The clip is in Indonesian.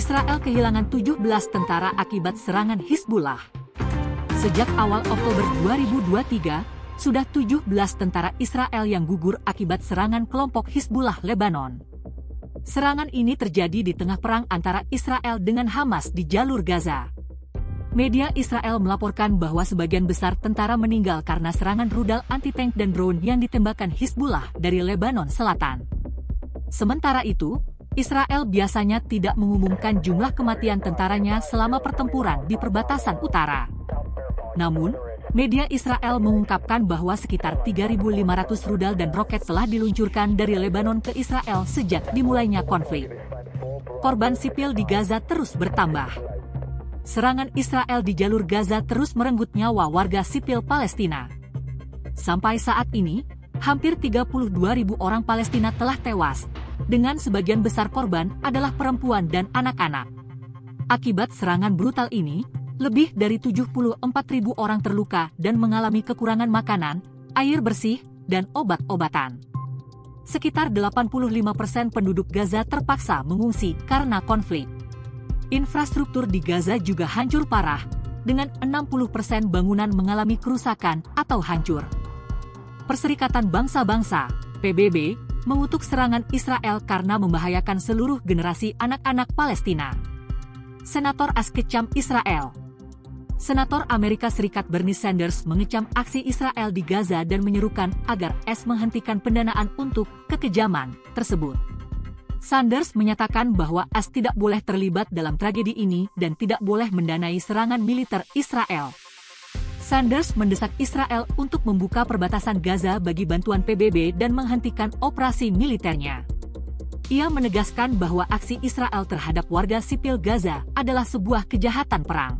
Israel kehilangan 17 tentara akibat serangan Hizbullah. Sejak awal Oktober 2023, sudah 17 tentara Israel yang gugur akibat serangan kelompok Hizbullah Lebanon. Serangan ini terjadi di tengah perang antara Israel dengan Hamas di jalur Gaza. Media Israel melaporkan bahwa sebagian besar tentara meninggal karena serangan rudal anti-tank dan drone yang ditembakkan Hizbullah dari Lebanon Selatan. Sementara itu, Israel biasanya tidak mengumumkan jumlah kematian tentaranya selama pertempuran di perbatasan utara. Namun, media Israel mengungkapkan bahwa sekitar 3.500 rudal dan roket telah diluncurkan dari Lebanon ke Israel sejak dimulainya konflik. Korban sipil di Gaza terus bertambah serangan Israel di jalur Gaza terus merenggut nyawa warga sipil Palestina. Sampai saat ini, hampir 32 ribu orang Palestina telah tewas, dengan sebagian besar korban adalah perempuan dan anak-anak. Akibat serangan brutal ini, lebih dari 74 ribu orang terluka dan mengalami kekurangan makanan, air bersih, dan obat-obatan. Sekitar 85% persen penduduk Gaza terpaksa mengungsi karena konflik. Infrastruktur di Gaza juga hancur parah, dengan 60% bangunan mengalami kerusakan atau hancur. Perserikatan Bangsa-Bangsa, PBB, mengutuk serangan Israel karena membahayakan seluruh generasi anak-anak Palestina. Senator Askecam Israel Senator Amerika Serikat Bernie Sanders mengecam aksi Israel di Gaza dan menyerukan agar es menghentikan pendanaan untuk kekejaman tersebut. Sanders menyatakan bahwa AS tidak boleh terlibat dalam tragedi ini dan tidak boleh mendanai serangan militer Israel. Sanders mendesak Israel untuk membuka perbatasan Gaza bagi bantuan PBB dan menghentikan operasi militernya. Ia menegaskan bahwa aksi Israel terhadap warga sipil Gaza adalah sebuah kejahatan perang.